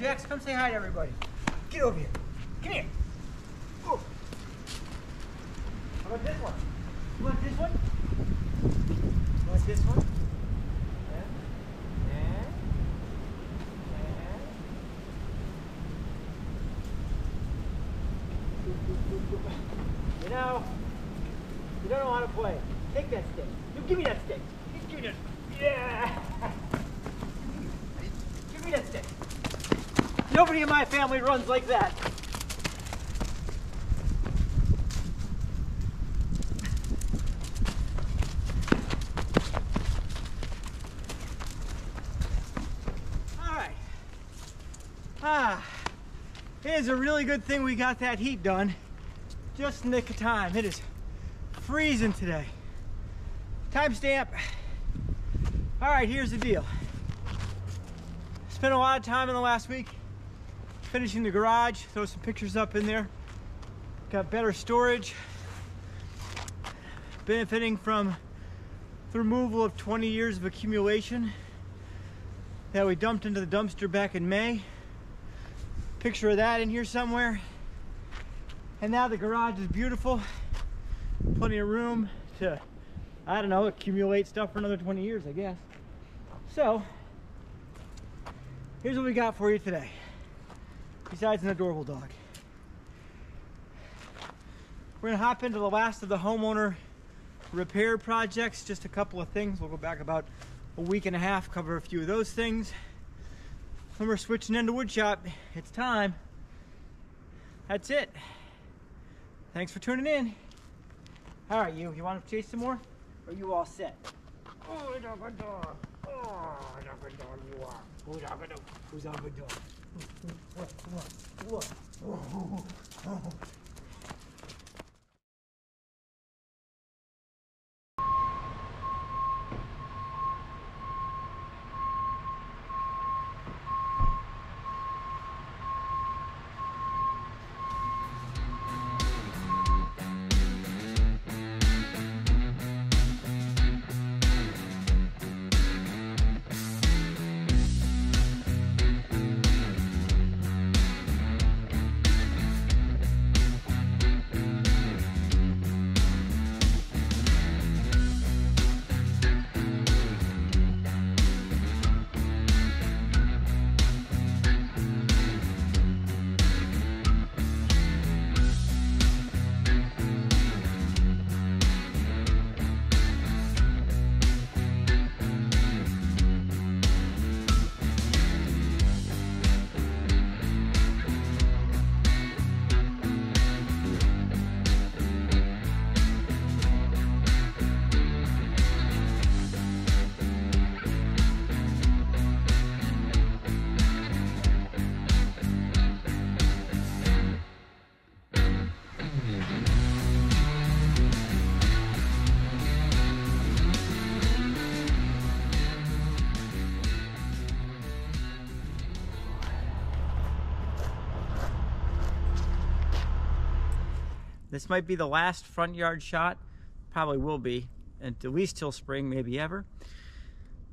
Jax. Come say hi to everybody. Get over here. Come here. Oh. How about this one? You want this one? You want this one? You know, you don't know how to play. Take that stick. You give me that stick. Give me that. Yeah. Give me that stick. Nobody in my family runs like that. All right. Ah, it is a really good thing we got that heat done. Just nick of time. It is freezing today. Timestamp. All right, here's the deal. Spent a lot of time in the last week finishing the garage. Throw some pictures up in there. Got better storage. Benefiting from the removal of 20 years of accumulation that we dumped into the dumpster back in May. Picture of that in here somewhere. And now the garage is beautiful. Plenty of room to, I don't know, accumulate stuff for another 20 years, I guess. So, here's what we got for you today. Besides an adorable dog. We're gonna hop into the last of the homeowner repair projects. Just a couple of things. We'll go back about a week and a half, cover a few of those things. Then we're switching into woodshop. It's time. That's it. Thanks for tuning in. All right, you. You want to chase some more? Or are you all set? Oh, dog, dog. Oh, dog, dog you are. Who's good dog? Who's a good dog? What? What? What? Oh, oh. This might be the last front yard shot. Probably will be, at least till spring, maybe ever.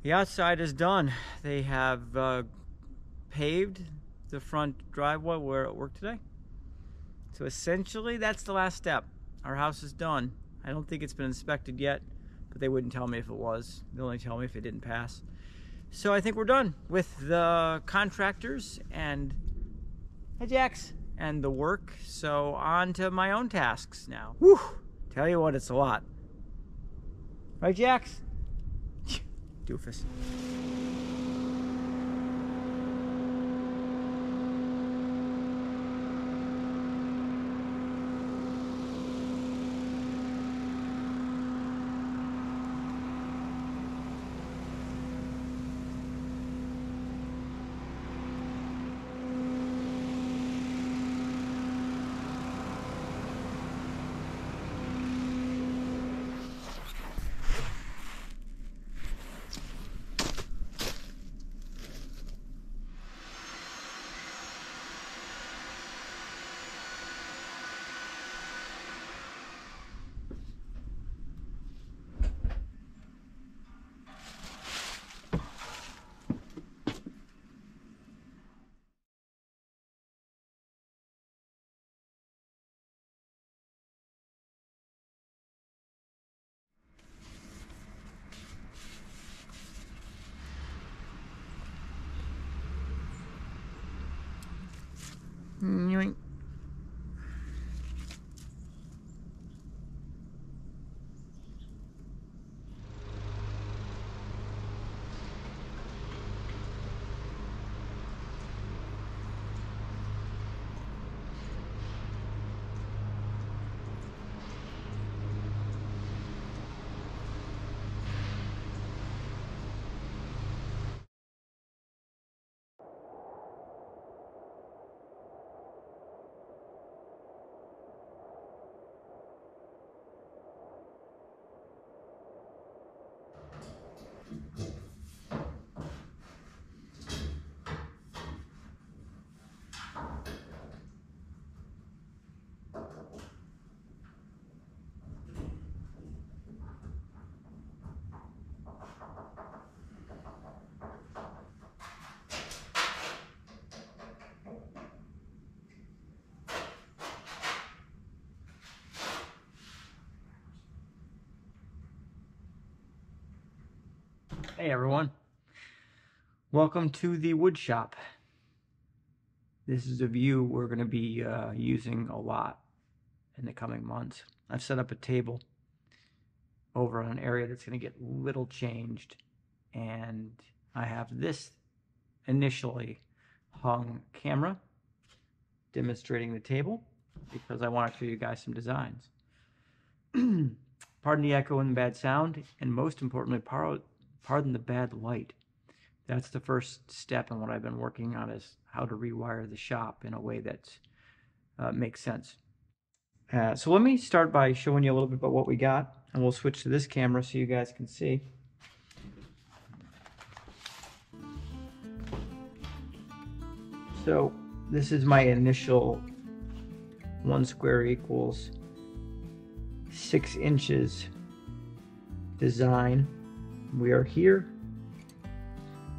The outside is done. They have uh, paved the front driveway where it worked today. So essentially, that's the last step. Our house is done. I don't think it's been inspected yet, but they wouldn't tell me if it was. They'll only tell me if it didn't pass. So I think we're done with the contractors and hey Jax and the work. So on to my own tasks now. Whew! Tell you what, it's a lot. Right, Jax? Doofus. Yoink. Hey everyone, welcome to the wood shop. This is a view we're going to be uh, using a lot in the coming months. I've set up a table over on an area that's going to get little changed and I have this initially hung camera demonstrating the table because I want to show you guys some designs. Pardon the echo and the bad sound and most importantly, pardon the bad light. That's the first step in what I've been working on is how to rewire the shop in a way that uh, makes sense. Uh, so let me start by showing you a little bit about what we got and we'll switch to this camera so you guys can see. So this is my initial one square equals six inches design we are here.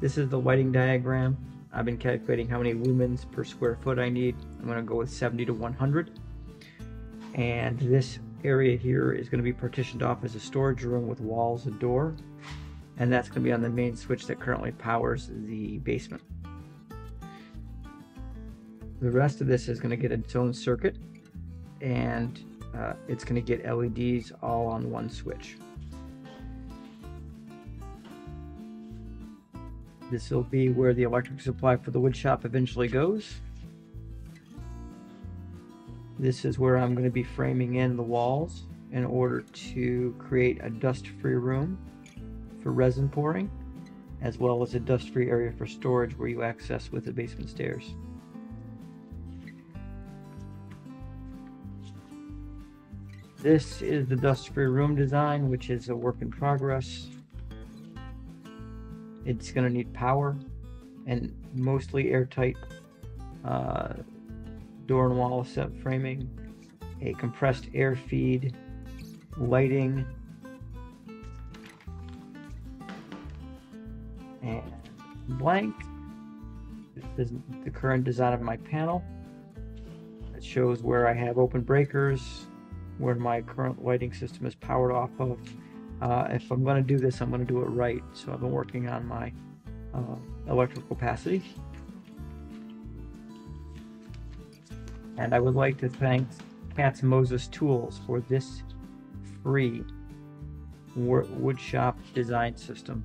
This is the lighting diagram. I've been calculating how many lumens per square foot I need. I'm going to go with 70 to 100. And this area here is going to be partitioned off as a storage room with walls and door. And that's going to be on the main switch that currently powers the basement. The rest of this is going to get its own circuit and uh, it's going to get LEDs all on one switch. This will be where the electric supply for the wood shop eventually goes. This is where I'm going to be framing in the walls in order to create a dust-free room for resin pouring, as well as a dust-free area for storage where you access with the basement stairs. This is the dust-free room design, which is a work in progress. It's going to need power and mostly airtight uh, door and wall set framing, a compressed air feed, lighting, and blank. This is the current design of my panel. It shows where I have open breakers, where my current lighting system is powered off of, uh, if I'm going to do this, I'm going to do it right. So I've been working on my uh, electrical capacity. And I would like to thank Katz Moses Tools for this free woodshop design system.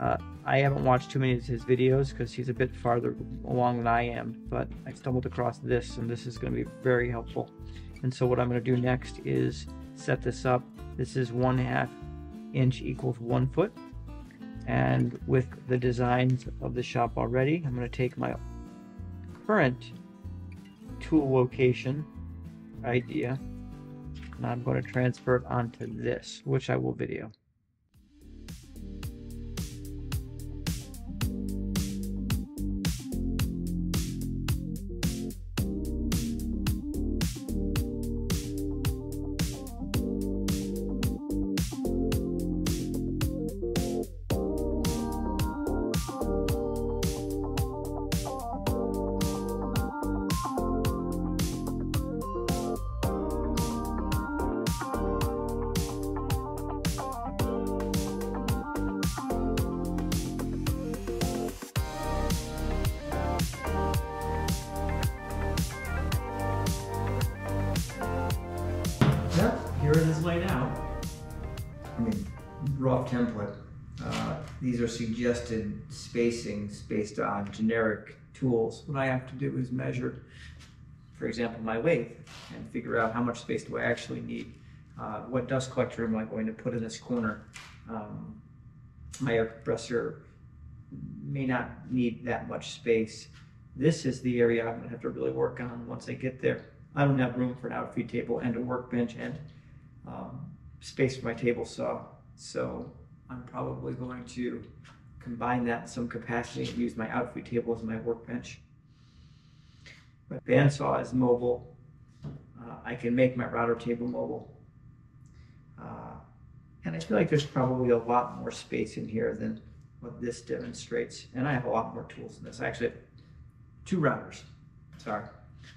Uh, I haven't watched too many of his videos because he's a bit farther along than I am, but I stumbled across this and this is going to be very helpful. And so what I'm going to do next is set this up this is one half inch equals one foot. And with the designs of the shop already, I'm going to take my current tool location idea and I'm going to transfer it onto this, which I will video. Rough template, uh, these are suggested spacings based on generic tools. What I have to do is measure, for example, my lathe and figure out how much space do I actually need. Uh, what dust collector am I going to put in this corner? Um, my air compressor may not need that much space. This is the area I'm gonna have to really work on once I get there. I don't have room for an outfeed table and a workbench and um, space for my table saw. So I'm probably going to combine that in some capacity and use my outfeed table as my workbench. My bandsaw is mobile. Uh, I can make my router table mobile. Uh, and I feel like there's probably a lot more space in here than what this demonstrates. And I have a lot more tools in this. I actually have two routers. Sorry.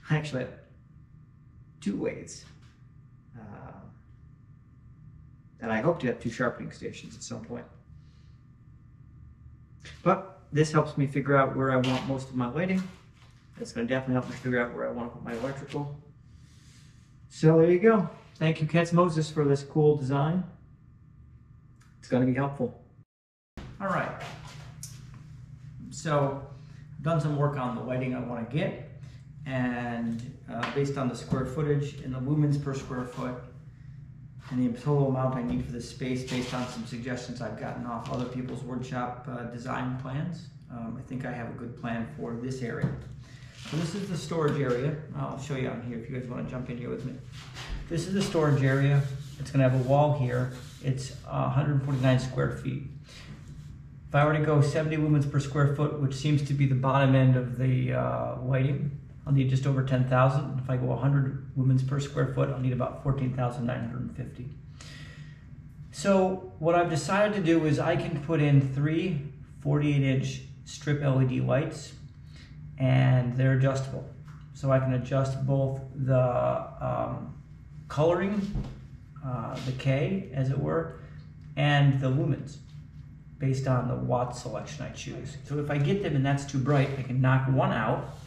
I actually have two lathes. Uh, and I hope to have two sharpening stations at some point. But this helps me figure out where I want most of my lighting. It's going to definitely help me figure out where I want to put my electrical. So there you go. Thank you, Katz Moses, for this cool design. It's going to be helpful. All right. So I've done some work on the lighting I want to get. And uh, based on the square footage and the lumens per square foot, and the total amount I need for this space based on some suggestions I've gotten off other people's workshop uh, design plans. Um, I think I have a good plan for this area. So this is the storage area. I'll show you on here if you guys want to jump in here with me. This is the storage area. It's going to have a wall here. It's uh, 149 square feet. If I were to go 70 lumens per square foot, which seems to be the bottom end of the uh, lighting, I'll need just over 10,000. If I go 100 lumens per square foot, I'll need about 14,950. So what I've decided to do is I can put in three 48 inch strip LED lights and they're adjustable. So I can adjust both the um, coloring, uh, the K as it were, and the lumens based on the watt selection I choose. So if I get them and that's too bright, I can knock one out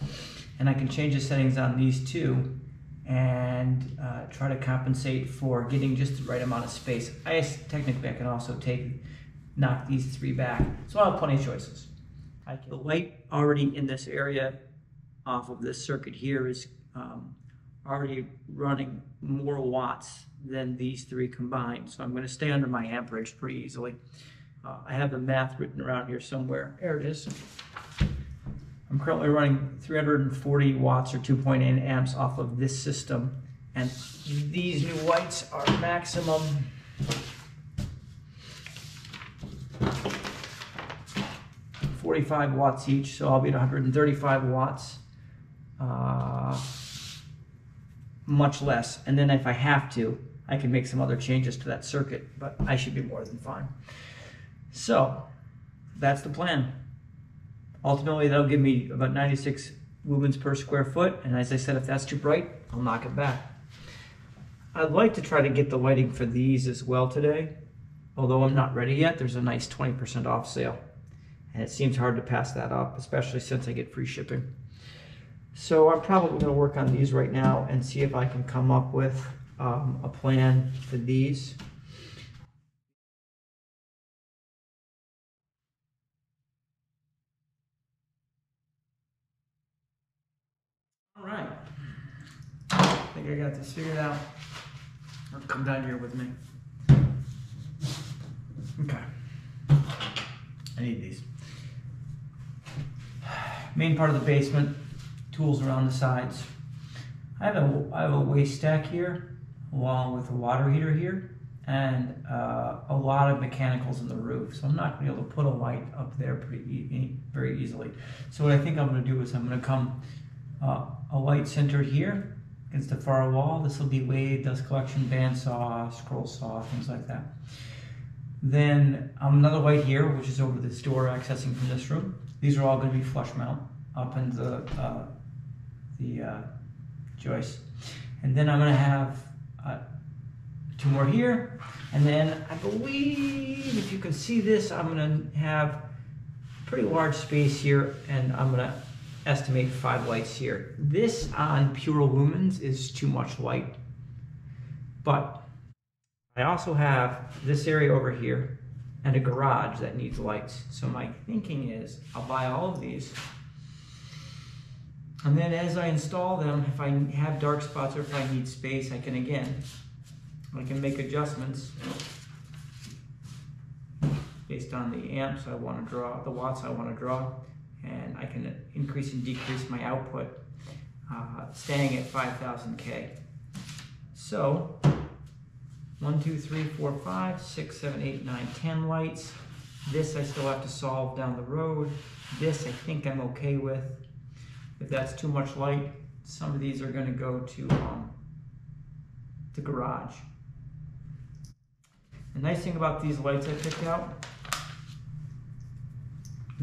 and I can change the settings on these two and uh, try to compensate for getting just the right amount of space. I technically I can also take knock these three back, so I'll have plenty of choices. I the light already in this area off of this circuit here is um, already running more watts than these three combined, so I'm going to stay under my amperage pretty easily. Uh, I have the math written around here somewhere. There it is. I'm currently running 340 watts or 2.8 amps off of this system. And these new lights are maximum Forty-five watts each, so I'll be at 135 watts. Uh, much less. And then if I have to, I can make some other changes to that circuit, but I should be more than fine. So that's the plan. Ultimately, that'll give me about 96 lumens per square foot. And as I said, if that's too bright, I'll knock it back. I'd like to try to get the lighting for these as well today. Although I'm not ready yet, there's a nice 20% off sale. And it seems hard to pass that up, especially since I get free shipping. So I'm probably going to work on these right now and see if I can come up with um, a plan for these. All right. I think I got this figured out. Come down here with me. Okay. I need these. Main part of the basement, tools around the sides. I have a, I have a waste stack here, along with a water heater here, and uh, a lot of mechanicals in the roof. So I'm not to be able to put a light up there pretty e very easily. So what I think I'm going to do is I'm going to come uh, a light centered here against the far wall. This will be lathe, dust collection, bandsaw, scroll saw, things like that. Then um, another white here, which is over this door accessing from this room. These are all going to be flush mount up in the, uh, the uh, joist. And then I'm going to have uh, two more here. And then I believe, if you can see this, I'm going to have pretty large space here and I'm going to estimate five lights here. This on pure lumens is too much light, but I also have this area over here and a garage that needs lights. So my thinking is I'll buy all of these. And then as I install them, if I have dark spots or if I need space, I can again, I can make adjustments based on the amps I want to draw, the watts I want to draw, and I can increase and decrease my output, uh, staying at 5000K. So, one, two, three, four, five, six, seven, eight, nine, ten lights. This I still have to solve down the road. This I think I'm okay with. If that's too much light, some of these are going to go to um, the garage. The nice thing about these lights I picked out,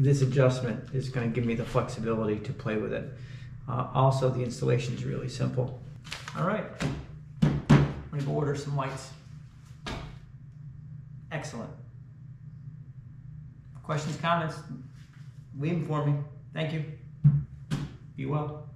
this adjustment is going to give me the flexibility to play with it. Uh, also, the installation is really simple. All right, I'm going to go order some lights. Excellent. Questions, comments, leave them for me. Thank you. Be well.